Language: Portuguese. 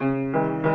Música